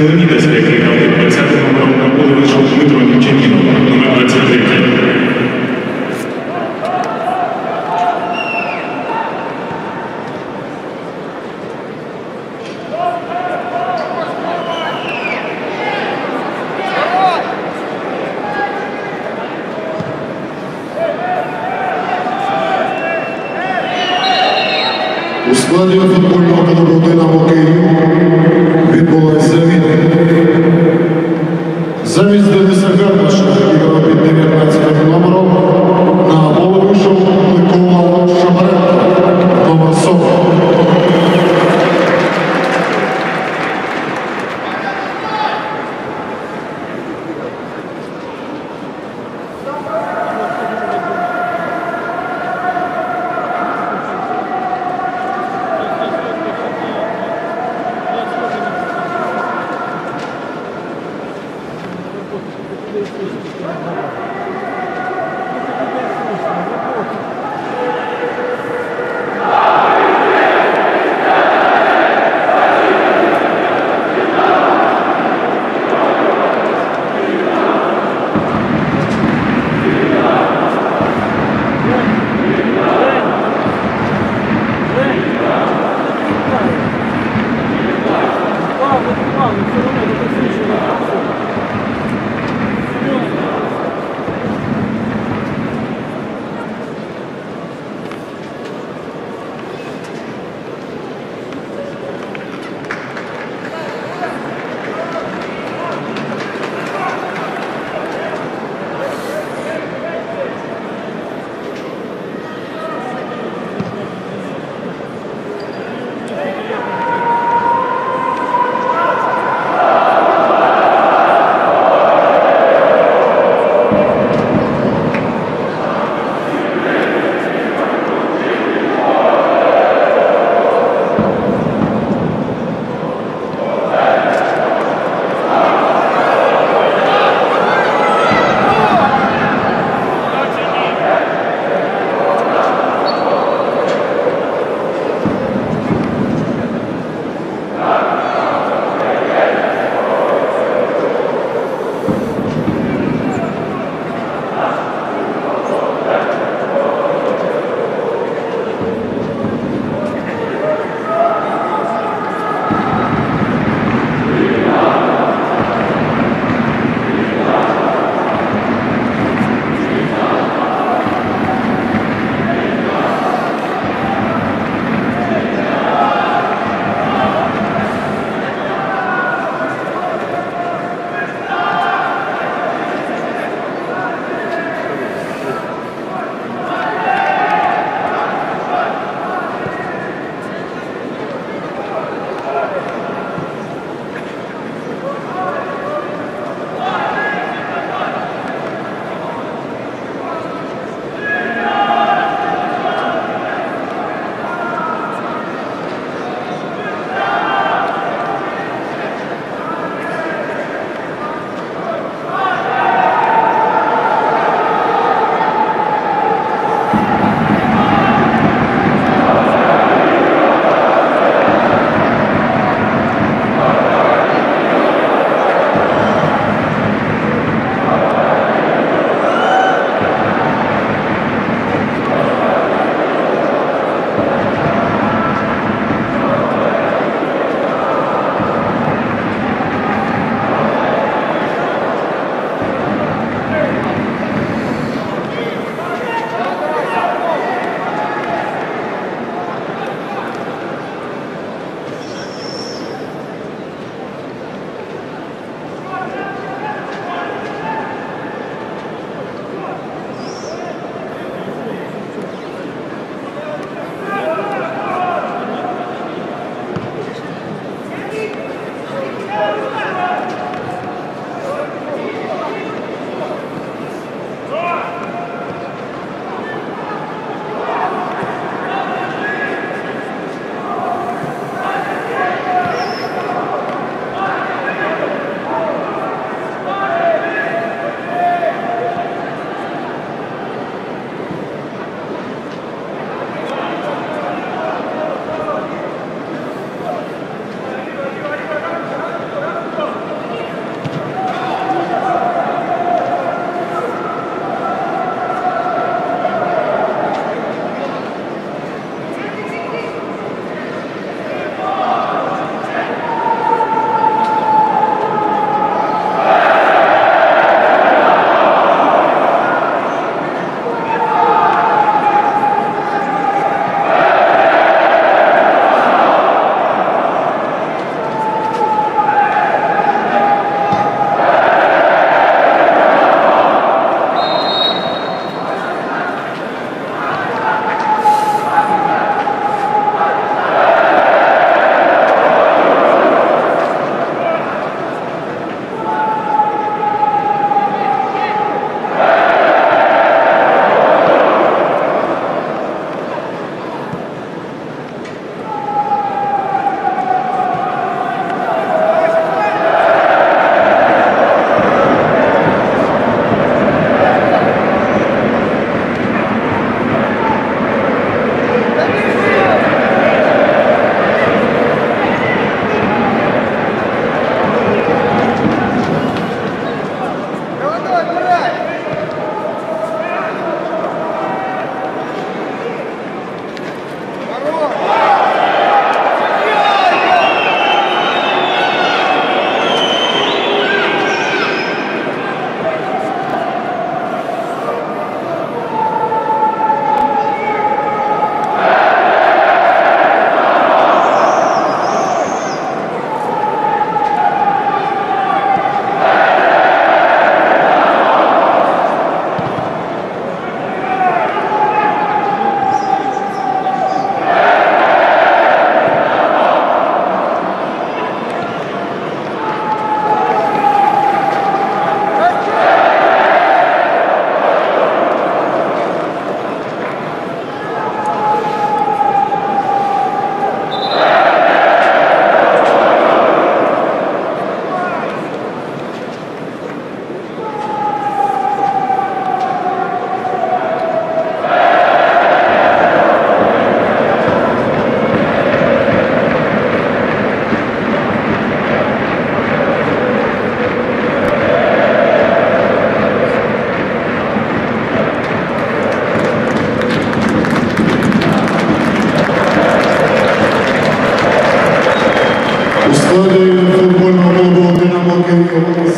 Universe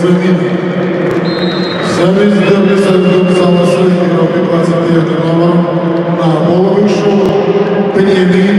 заміни. Замість Дениса Гонсалеса іграв під 29 номером на поле вийшов Пенємін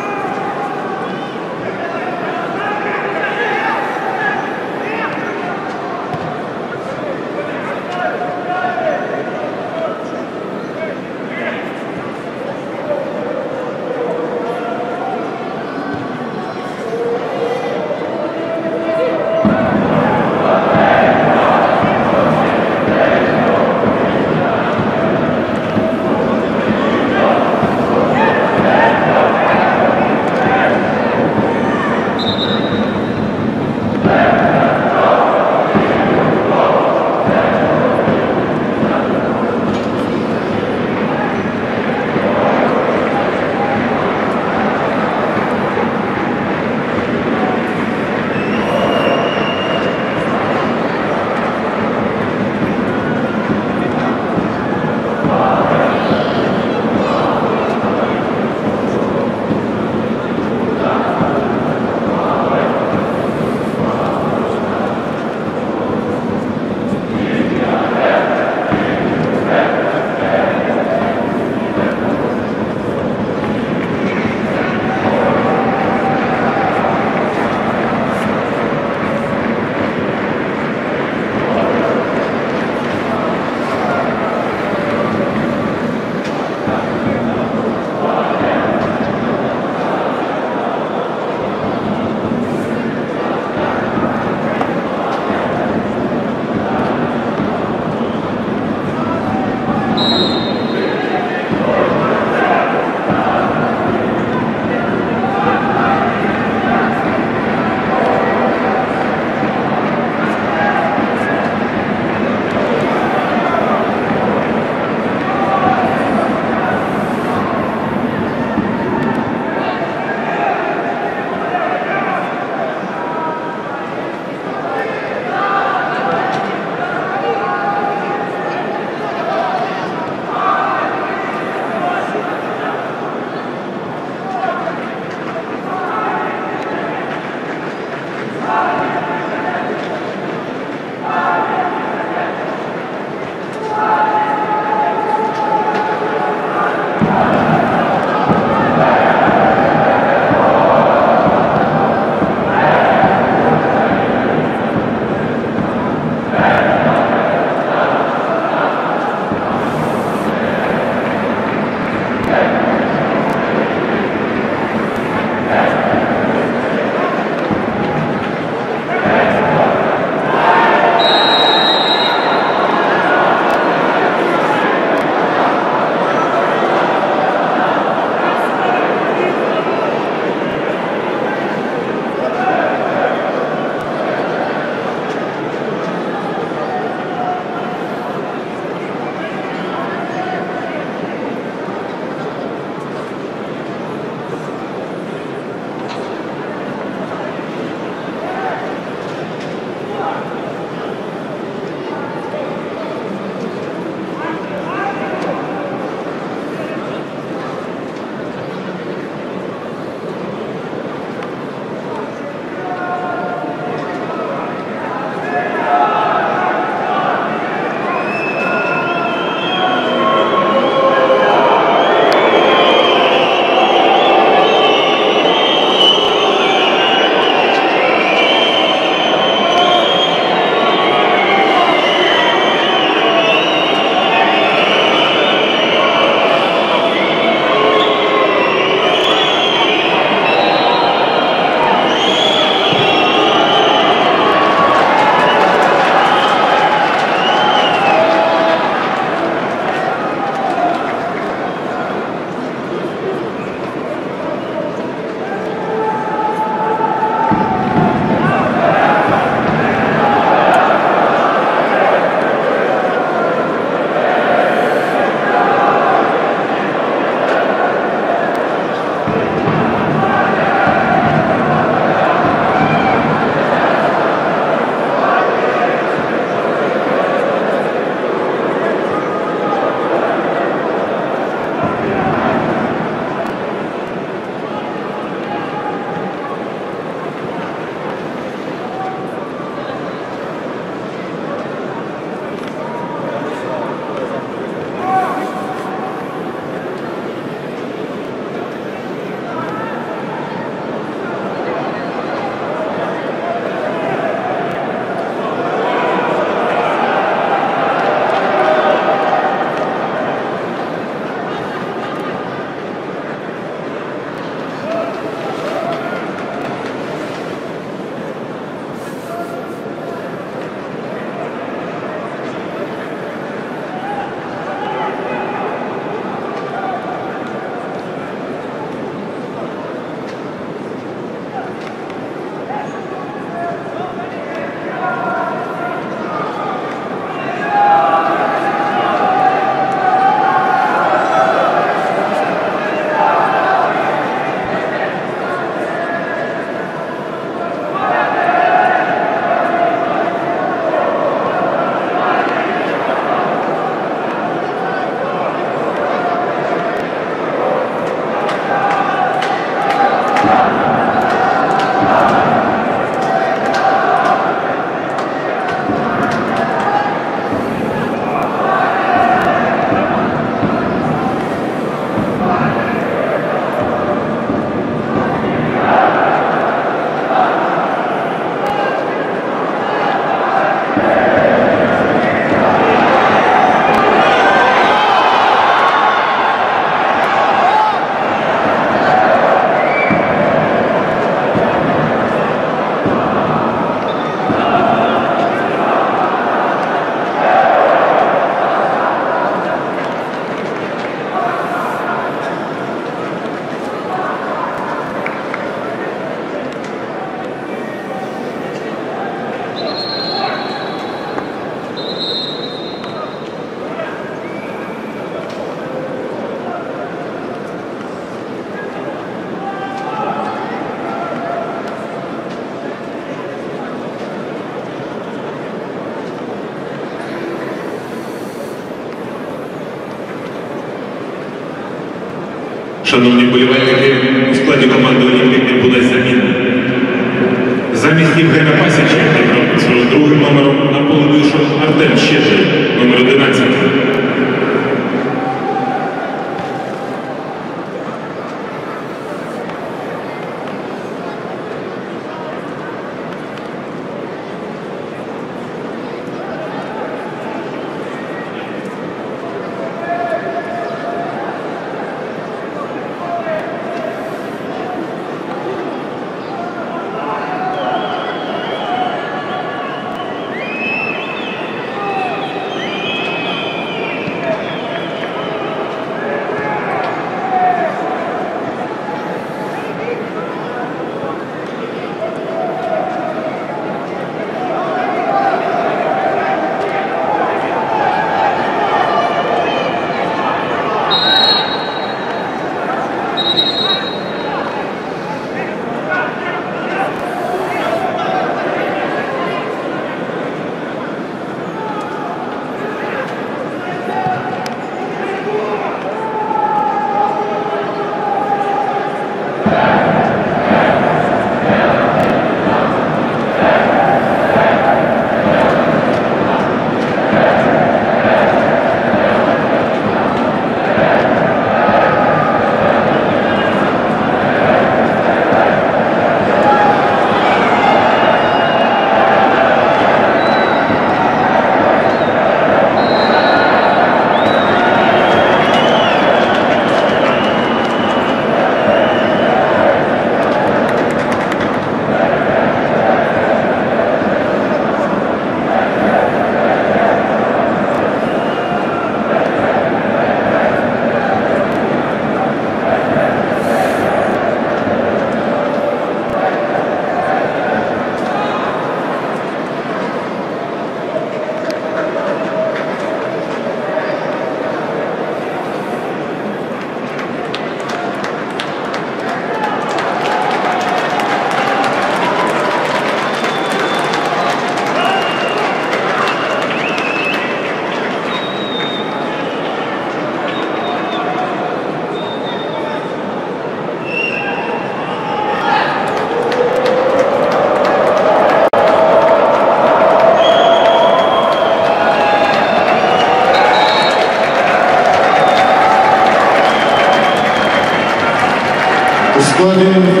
Gordon